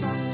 phone